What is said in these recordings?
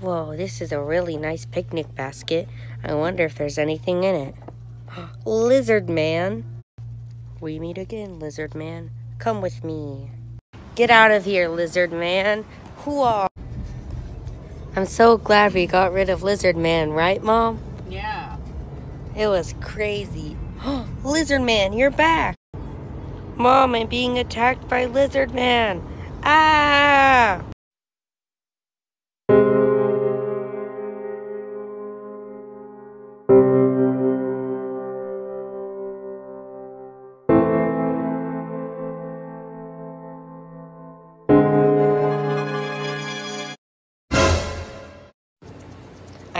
Whoa, this is a really nice picnic basket. I wonder if there's anything in it. Lizard Man. We meet again, Lizard Man. Come with me. Get out of here, Lizard Man. Hooah! I'm so glad we got rid of Lizard Man, right, Mom? Yeah. It was crazy. Lizard Man, you're back! Mom, I'm being attacked by Lizard Man! Ah!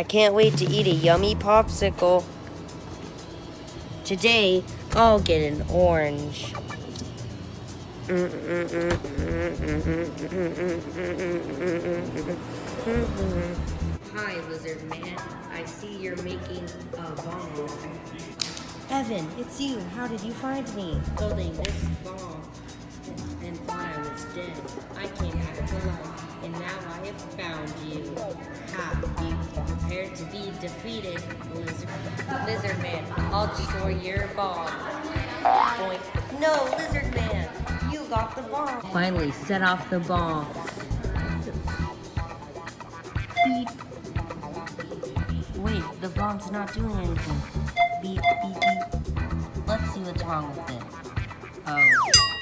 I can't wait to eat a yummy popsicle. Today, I'll get an orange. Hi, Lizard Man. I see you're making a bomb. Evan, it's you. How did you find me? Building this bomb to be defeated, Lizard, Lizard Man. I'll destroy your bomb. Boink. No, Lizard Man, you got the bomb. Finally, set off the bomb. Beep. Wait, the bomb's not doing anything. Beep, beep, beep. Let's see what's wrong with it. Oh.